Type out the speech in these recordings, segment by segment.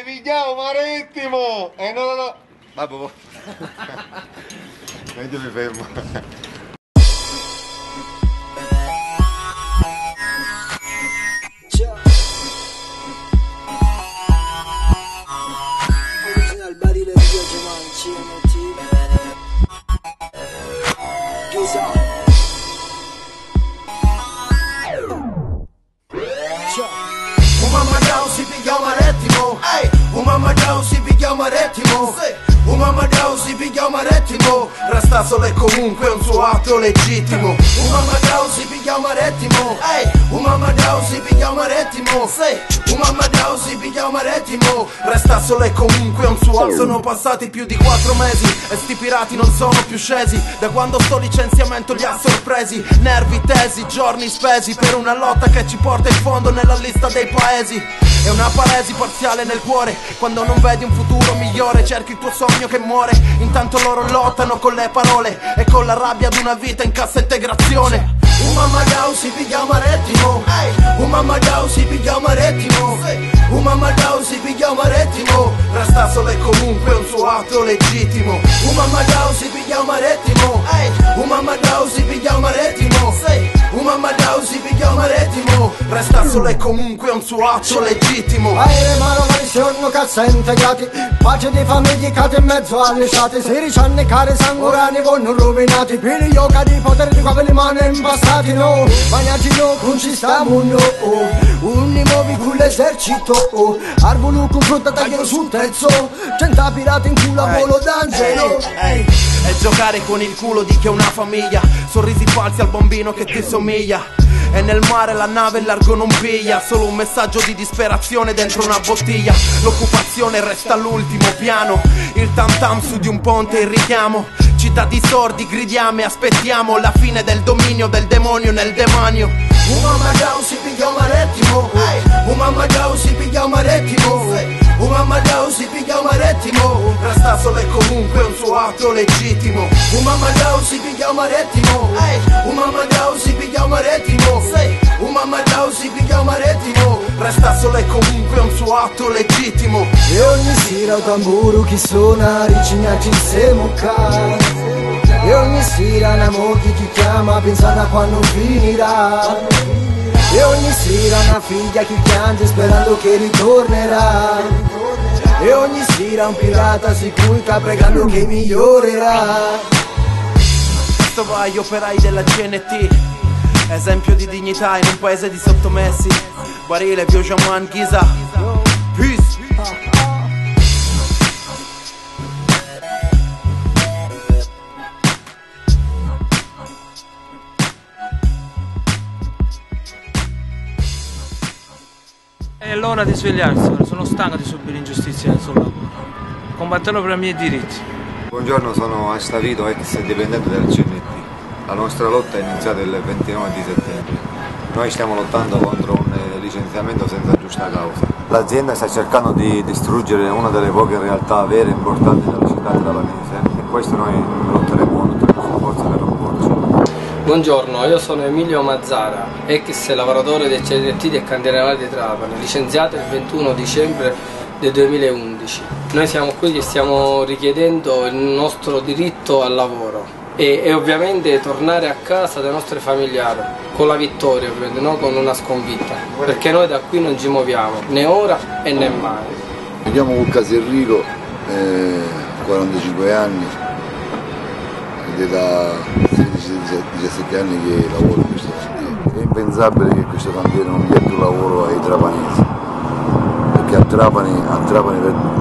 Maddao, si pigliamo marittimo! Eh no no no! Vabbè, boh. Meglio mi fermo. Chissà Un mamma down si piglia un marettimo Ehi, un mamma down si piglia un marettimo Resta solo e comunque un suo atto legittimo. Un mamma down si piglia un marettimo Ehi, un mamma down si piglia un mamma down si piglia un marettimo. Resta solo e comunque un suo. Sono passati più di quattro mesi E sti pirati non sono più scesi. Da quando sto licenziamento li ha sorpresi. Nervi tesi, giorni spesi Per una lotta che ci porta in fondo nella lista dei paesi. È una paresi parziale nel cuore. Quando non vedi un futuro migliore Cerchi il tuo sogno che muore. Intanto loro lottano con le parole E con la rabbia di una vita in cassa integrazione un mamma down si piglia un marettimo Un mamma down si piglia un marettimo Un mamma down si piglia un marettimo Resta solo e comunque un suo atto legittimo. Un mamma down si piglia un marettimo Un mamma down si piglia un marettimo Un mamma down si piglia un marettimo Resta solo e comunque un suo atto legittimo. Aere mano giorno cazzo integrati Pace di famiglie cate in mezzo alle sciate 16 anni care sangurani con rovinati Pili yoga di potere di capelli mano impastati no. Magnati no non ci stiamo no. Oh. Unni muovi con l'esercito oh. Arbolo con frutta tagliano sul terzo. Centa pirata in culo a volo d'angelo. è giocare con il culo di chi ha una famiglia. Sorrisi falsi al bambino che ti somiglia e nel mare la nave largo non piglia Solo un messaggio di disperazione dentro una bottiglia. L'occupazione resta all'ultimo piano Il tam tam su di un ponte il richiamo. Città di sordi gridiamo e aspettiamo La fine del dominio del demonio nel demanio. Un mamma down si piglia un marettimo. Un mamma down si piglia un marettimo. Un mamma down si piglia un marettimo. Resta solo e comunque un suo atto legittimo. Un mamma down si piglia un marettimo E comunque un suo atto legittimo. E ogni sera un tamburo che suona Ricina ci se mucca. E ogni sera una moglie ti chiama Pensando a quando finirà. E ogni sera una figlia che piange Sperando che ritornerà. E ogni sera un pirata si culca Pregando che migliorerà. Questo va agli operai della CNT Esempio di dignità in un paese di sottomessi Barile, Biojaman, Giza Peace È l'ora di svegliarsi, sono stanco di subire ingiustizie sul lavoro. Combatterò per i miei diritti. Buongiorno, sono Astavito, ex dipendente della CNT. La nostra lotta è iniziata il 29 di settembre. Noi stiamo lottando contro un licenziamento senza giusta causa. L'azienda sta cercando di distruggere una delle poche realtà vere e importanti della città trapanese e questo noi lotteremo con le nostre forze per opporci. Buongiorno, io sono Emilio Mazzara, ex lavoratore del CNT del Candelarale di Trapani, licenziato il 21 dicembre del 2011. Noi siamo qui che stiamo richiedendo il nostro diritto al lavoro e, e ovviamente tornare a casa dai nostri familiari con la vittoria, non con una sconfitta, perché noi da qui non ci muoviamo, né ora e né mai. Mi chiamo Luca Serrico, eh, 45 anni ed è da 16-17 anni che lavoro in questo cantiere. È impensabile che questo cantiere non dia più lavoro ai trapanesi, perché a Trapani, a Trapani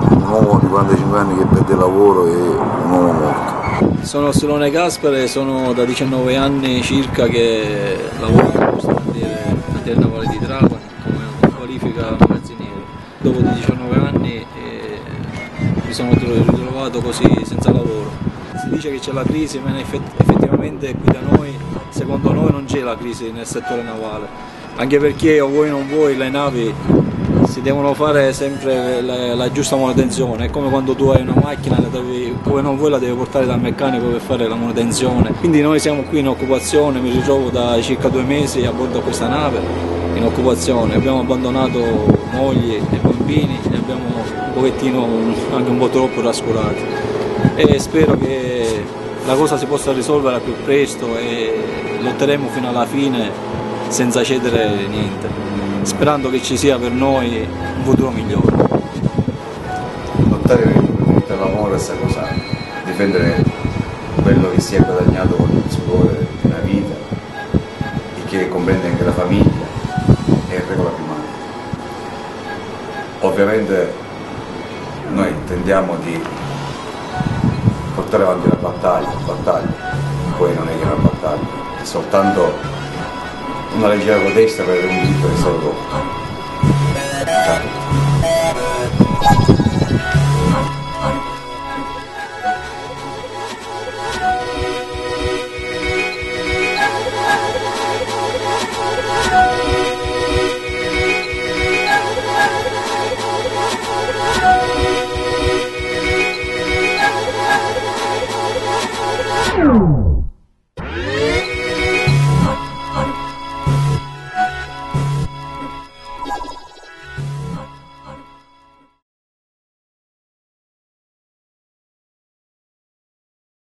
un uomo di 45 anni che perde lavoro è un uomo morto. Sono Solone Gaspare, sono da 19 anni circa che lavoro in questo navale di Trapani come qualifica magazziniere. Dopo 19 anni eh, mi sono ritrovato così senza lavoro. Si dice che c'è la crisi, ma effett- effettivamente qui da noi, secondo noi non c'è la crisi nel settore navale, anche perché o vuoi o non vuoi le navi si devono fare sempre la, la, giusta manutenzione, è come quando tu hai una macchina, devi, come non vuoi la devi portare dal meccanico per fare la manutenzione. Quindi noi siamo qui in occupazione, mi ritrovo da circa due mesi a bordo a questa nave in occupazione, abbiamo abbandonato mogli e bambini e abbiamo un pochettino anche un po' troppo trascurati e spero che la cosa si possa risolvere al più presto e lotteremo fino alla fine senza cedere niente sperando che ci sia per noi un futuro migliore. Lottare per l'amore è cosa, difendere quello che si è guadagnato con il sudore una vita e che comprende anche la famiglia è regola primaria. Ovviamente noi tendiamo di portare avanti la battaglia, battaglia, poi non è che una battaglia, è soltanto una leggera protesta per un diritto che è stato tolto.